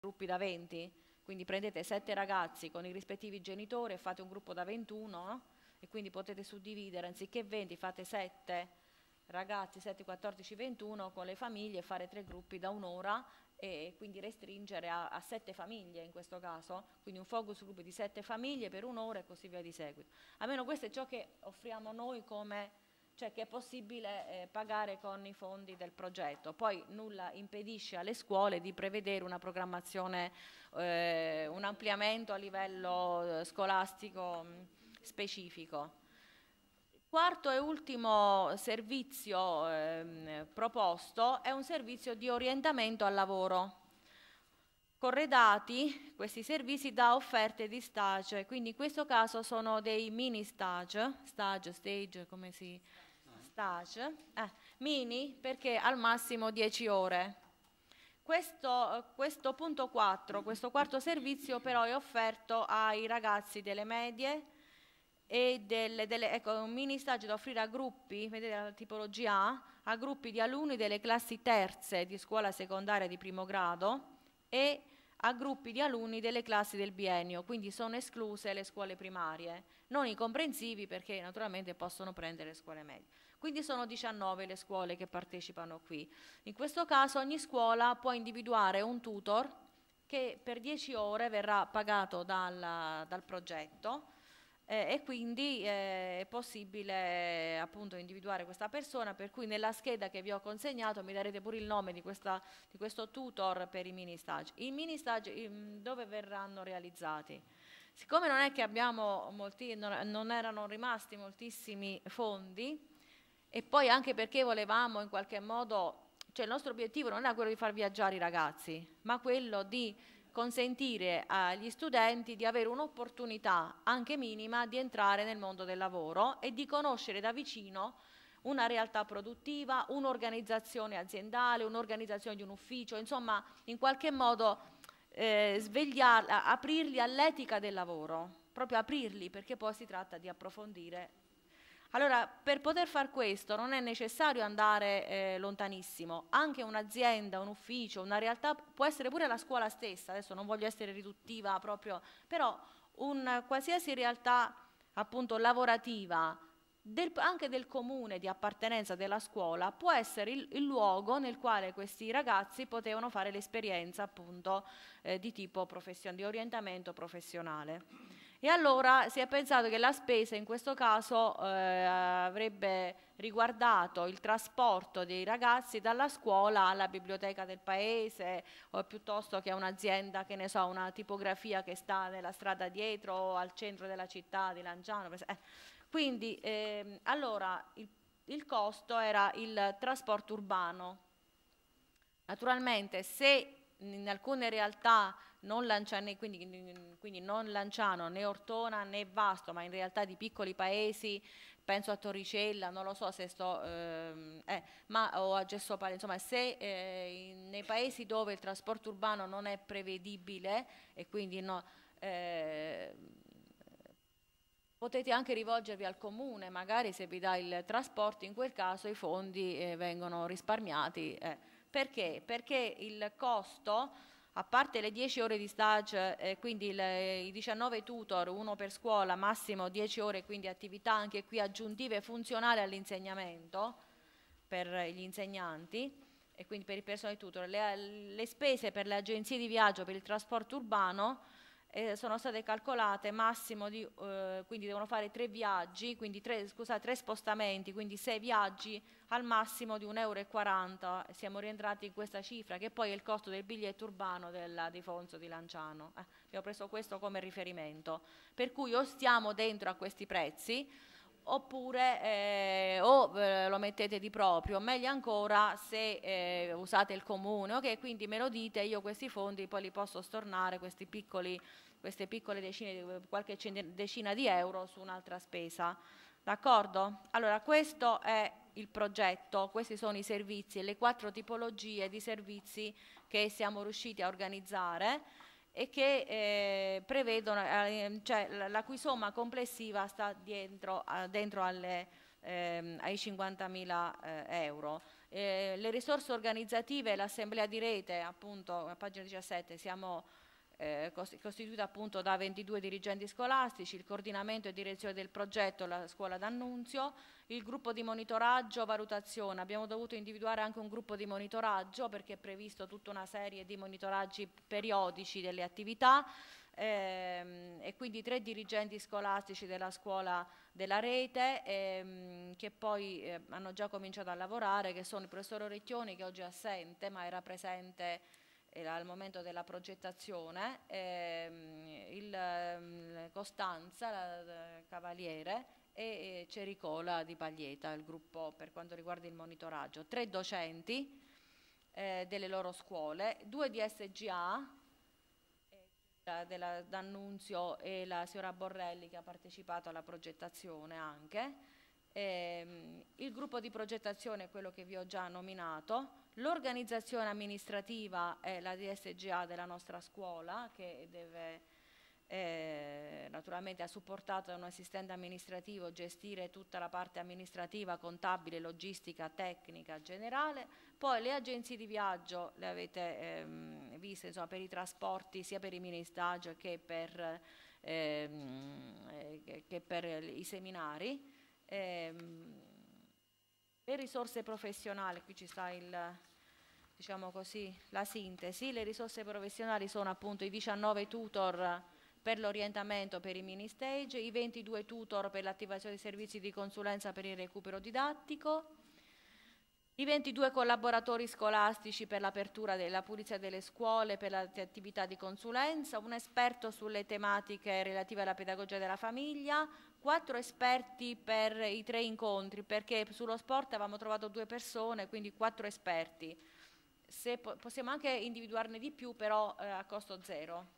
gruppi da 20, quindi prendete 7 ragazzi con i rispettivi genitori e fate un gruppo da 21 no? e quindi potete suddividere, anziché 20 fate 7 ragazzi 7, 14, 21 con le famiglie, fare tre gruppi da un'ora e quindi restringere a, a sette famiglie in questo caso, quindi un focus group di sette famiglie per un'ora e così via di seguito. Almeno questo è ciò che offriamo noi come cioè che è possibile eh, pagare con i fondi del progetto. Poi nulla impedisce alle scuole di prevedere una programmazione, eh, un ampliamento a livello eh, scolastico mh, specifico. Quarto e ultimo servizio eh, proposto è un servizio di orientamento al lavoro, corredati questi servizi da offerte di stage, quindi in questo caso sono dei mini stage, stage, stage, come si... stage, eh, mini perché al massimo 10 ore. Questo, questo punto 4, questo quarto servizio però è offerto ai ragazzi delle medie, e delle, delle, ecco, un mini stage da offrire a gruppi, vedete la tipologia A, a gruppi di alunni delle classi terze di scuola secondaria di primo grado e a gruppi di alunni delle classi del biennio, quindi sono escluse le scuole primarie, non i comprensivi perché naturalmente possono prendere le scuole medie. Quindi sono 19 le scuole che partecipano qui. In questo caso ogni scuola può individuare un tutor che per 10 ore verrà pagato dal, dal progetto eh, e quindi eh, è possibile appunto individuare questa persona per cui nella scheda che vi ho consegnato mi darete pure il nome di, questa, di questo tutor per i mini stage. I mini stage dove verranno realizzati? Siccome non è che abbiamo molti, non, non erano rimasti moltissimi fondi e poi anche perché volevamo in qualche modo, cioè il nostro obiettivo non era quello di far viaggiare i ragazzi, ma quello di consentire agli studenti di avere un'opportunità anche minima di entrare nel mondo del lavoro e di conoscere da vicino una realtà produttiva, un'organizzazione aziendale, un'organizzazione di un ufficio, insomma in qualche modo eh, aprirli all'etica del lavoro, proprio aprirli perché poi si tratta di approfondire allora, per poter fare questo non è necessario andare eh, lontanissimo, anche un'azienda, un ufficio, una realtà, può essere pure la scuola stessa, adesso non voglio essere riduttiva proprio, però un, qualsiasi realtà appunto lavorativa, del, anche del comune di appartenenza della scuola, può essere il, il luogo nel quale questi ragazzi potevano fare l'esperienza appunto eh, di tipo professionale, di orientamento professionale. E allora si è pensato che la spesa in questo caso eh, avrebbe riguardato il trasporto dei ragazzi dalla scuola alla biblioteca del paese o piuttosto che a un'azienda, che ne so, una tipografia che sta nella strada dietro o al centro della città di Lanciano. Eh. Quindi eh, allora il, il costo era il trasporto urbano. Naturalmente se in alcune realtà non Lanciano, quindi, quindi, non Lanciano né Ortona né Vasto, ma in realtà di piccoli paesi, penso a Torricella, non lo so se sto, ehm, eh, ma, o a Gessopale, insomma se eh, in, nei paesi dove il trasporto urbano non è prevedibile e quindi no, eh, potete anche rivolgervi al comune, magari se vi dà il trasporto, in quel caso i fondi eh, vengono risparmiati. Eh. Perché? Perché il costo a parte le 10 ore di stage, eh, quindi le, i 19 tutor, uno per scuola, massimo 10 ore, quindi attività anche qui aggiuntive funzionali all'insegnamento per gli insegnanti e quindi per il personale tutor, le, le spese per le agenzie di viaggio, per il trasporto urbano, eh, sono state calcolate massimo di, eh, quindi devono fare tre viaggi, quindi tre, scusate, tre spostamenti, quindi sei viaggi al massimo di 1,40 euro. Siamo rientrati in questa cifra che poi è il costo del biglietto urbano della, di Fonso di Lanciano. Eh, abbiamo preso questo come riferimento. Per cui o stiamo dentro a questi prezzi oppure eh, o eh, lo mettete di proprio, meglio ancora se eh, usate il comune, ok? Quindi me lo dite, io questi fondi poi li posso stornare, piccoli, queste piccole decine, qualche decina di euro su un'altra spesa. D'accordo? Allora questo è il progetto, questi sono i servizi, le quattro tipologie di servizi che siamo riusciti a organizzare e che eh, prevedono, eh, cioè la cui somma complessiva sta dentro, dentro alle, ehm, ai 50.000 eh, euro. Eh, le risorse organizzative, l'assemblea di rete, appunto, a pagina 17, siamo eh, costituita appunto da 22 dirigenti scolastici, il coordinamento e direzione del progetto La Scuola d'Annunzio, il gruppo di monitoraggio, valutazione. Abbiamo dovuto individuare anche un gruppo di monitoraggio perché è previsto tutta una serie di monitoraggi periodici delle attività ehm, e quindi tre dirigenti scolastici della scuola della rete ehm, che poi eh, hanno già cominciato a lavorare, che sono il professor Orecchioni che oggi è assente ma era presente al momento della progettazione, ehm, il, ehm, Costanza, la, Cavaliere e, Cericola di Paglieta, il gruppo per quanto riguarda il monitoraggio. Tre docenti eh, delle loro scuole, due di SGA, della D'Annunzio e la signora Borrelli che ha partecipato alla progettazione anche. Ehm, il gruppo di progettazione è quello che vi ho già nominato, L'organizzazione amministrativa è la DSGA della nostra scuola che deve, eh, naturalmente ha supportato un assistente amministrativo gestire tutta la parte amministrativa, contabile, logistica, tecnica, generale. Poi le agenzie di viaggio le avete ehm, viste insomma, per i trasporti sia per i mini stage che per, ehm, eh, che per i seminari. Ehm, le risorse professionali, qui ci sta il, diciamo così, la sintesi, le risorse professionali sono appunto i 19 tutor per l'orientamento per i mini stage, i 22 tutor per l'attivazione dei servizi di consulenza per il recupero didattico, i 22 collaboratori scolastici per l'apertura della pulizia delle scuole, per le attività di consulenza, un esperto sulle tematiche relative alla pedagogia della famiglia, quattro esperti per i tre incontri, perché sullo sport avevamo trovato due persone, quindi quattro esperti po possiamo anche individuarne di più, però eh, a costo zero.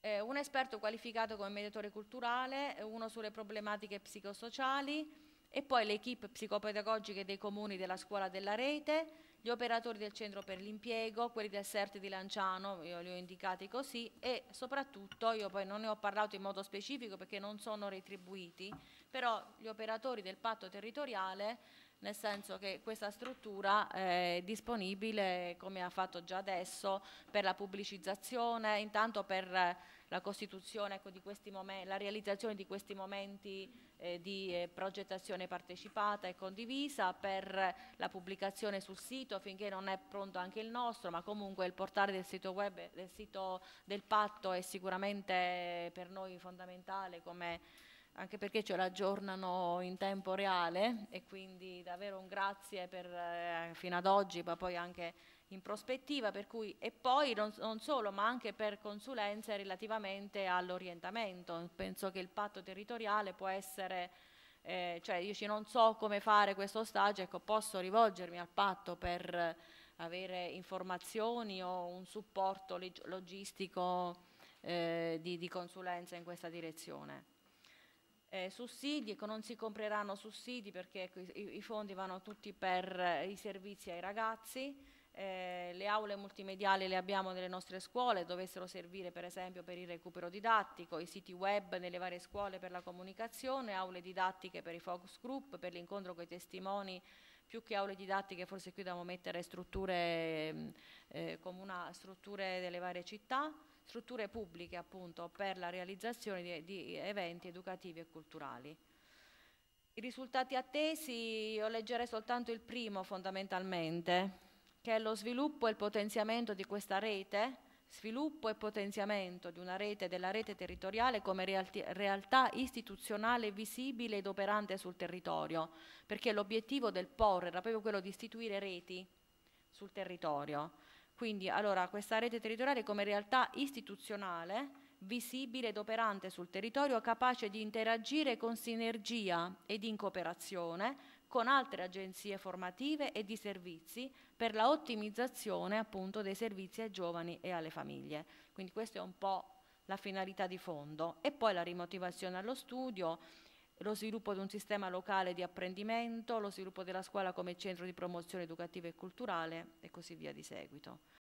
Eh, un esperto qualificato come mediatore culturale, uno sulle problematiche psicosociali e poi le equip psicopedagogiche dei comuni della scuola della rete, gli operatori del centro per l'impiego, quelli del CERT di Lanciano, io li ho indicati così, e soprattutto, io poi non ne ho parlato in modo specifico perché non sono retribuiti, però gli operatori del patto territoriale nel senso che questa struttura è disponibile, come ha fatto già adesso, per la pubblicizzazione, intanto per la costituzione ecco, di questi momenti, la realizzazione di questi momenti eh, di eh, progettazione partecipata e condivisa, per la pubblicazione sul sito finché non è pronto anche il nostro, ma comunque il portale del sito web del sito del patto è sicuramente per noi fondamentale come anche perché ce l'aggiornano in tempo reale e quindi davvero un grazie per, eh, fino ad oggi, ma poi anche in prospettiva, per cui, e poi non, non solo, ma anche per consulenze relativamente all'orientamento. Penso che il patto territoriale può essere, eh, cioè io non so come fare questo stage, ecco, posso rivolgermi al patto per avere informazioni o un supporto logistico eh, di, di consulenza in questa direzione eh, sussidi, ecco, non si compreranno sussidi perché ecco, i, i, fondi vanno tutti per eh, i servizi ai ragazzi, eh, le aule multimediali le abbiamo nelle nostre scuole, dovessero servire per esempio per il recupero didattico, i siti web nelle varie scuole per la comunicazione, aule didattiche per i focus group, per l'incontro con i testimoni, più che aule didattiche forse qui dobbiamo mettere strutture, mm, eh, strutture delle varie città, strutture pubbliche appunto per la realizzazione di, di eventi educativi e culturali. I risultati attesi, io leggerei soltanto il primo fondamentalmente, che è lo sviluppo e il potenziamento di questa rete, sviluppo e potenziamento di una rete, della rete territoriale come realtà istituzionale visibile ed operante sul territorio, perché l'obiettivo del POR era proprio quello di istituire reti sul territorio quindi allora, questa rete territoriale come realtà istituzionale visibile ed operante sul territorio, capace di interagire con sinergia ed in cooperazione con altre agenzie formative e di servizi per la ottimizzazione appunto dei servizi ai giovani e alle famiglie. Quindi questa è un po' la finalità di fondo. E poi la rimotivazione allo studio, lo sviluppo di un sistema locale di apprendimento, lo sviluppo della scuola come centro di promozione educativa e culturale e così via di seguito.